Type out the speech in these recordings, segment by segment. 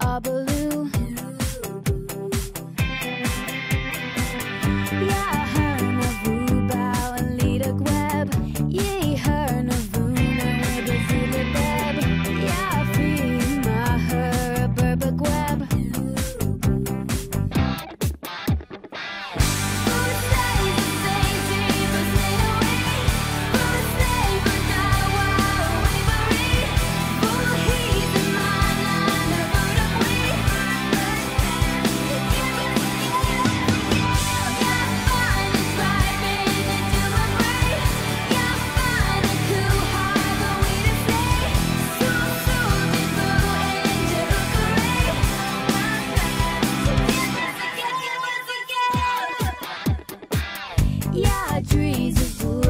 I believe. Jackson,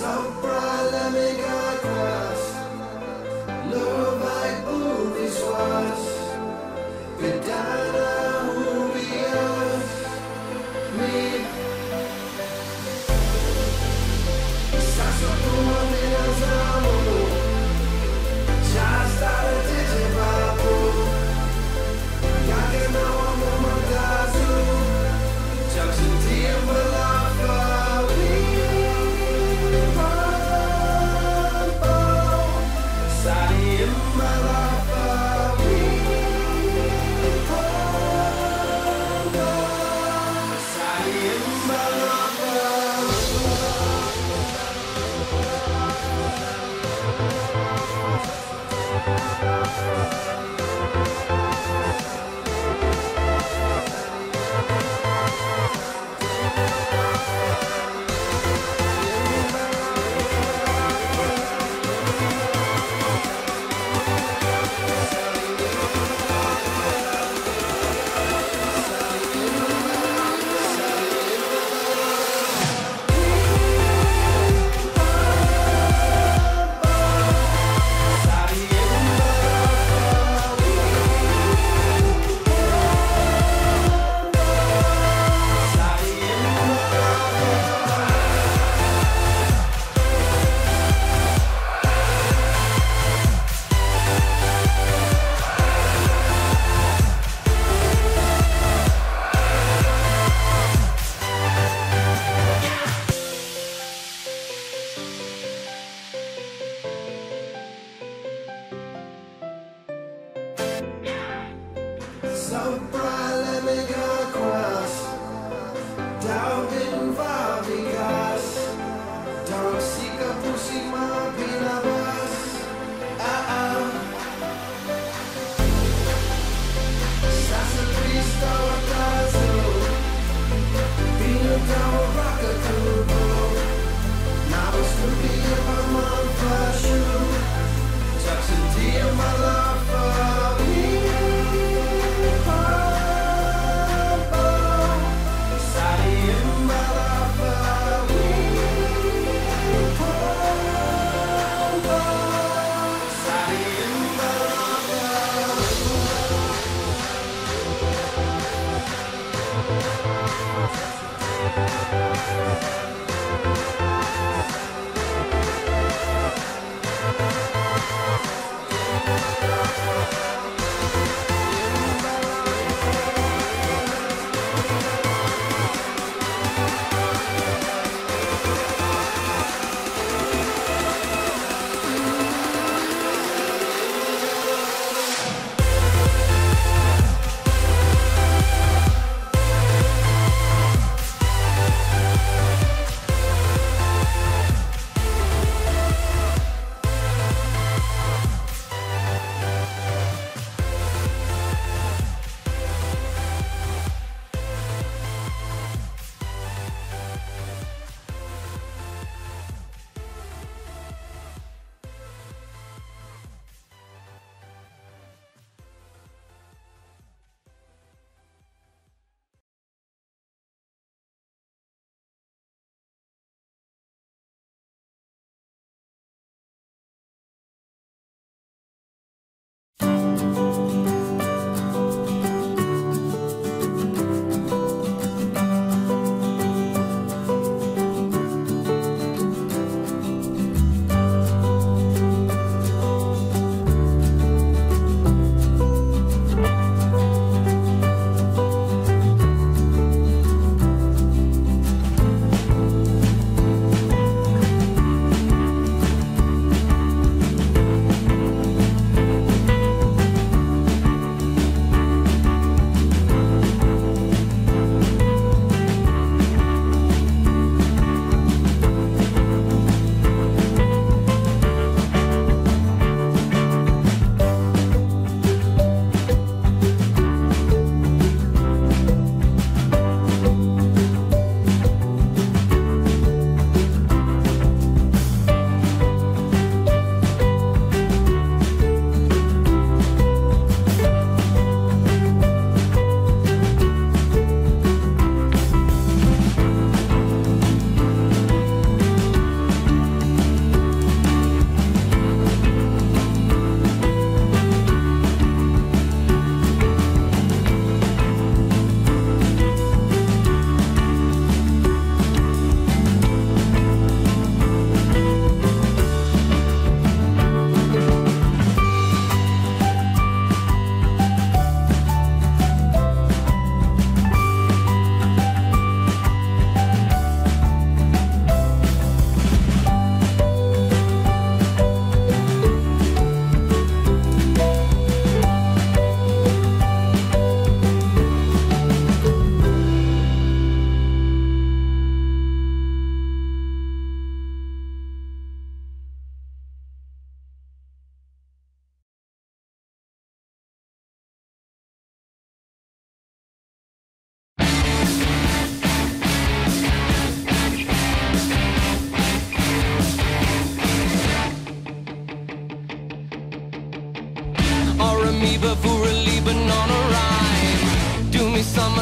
são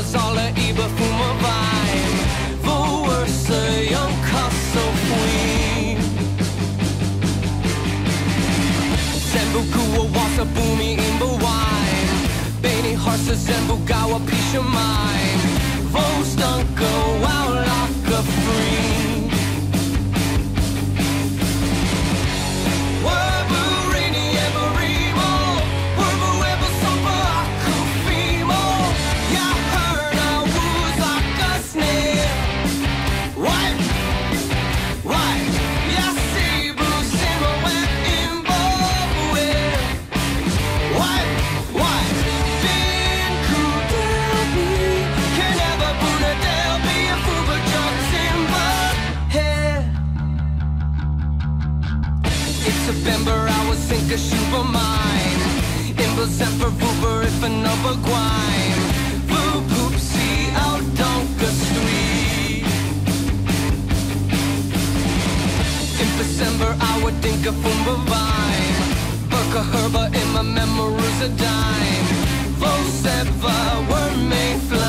Iba fuma vime Vårse young castle queen Zembu kuwa wasa bumi imba wine Beni harsa zembu gawa pisha don't go out like free except for if an overquine. Blue poop out don't street. In December I would think of Fumba Vine. Burka herba in my memory's a dime. Voseva were made fly.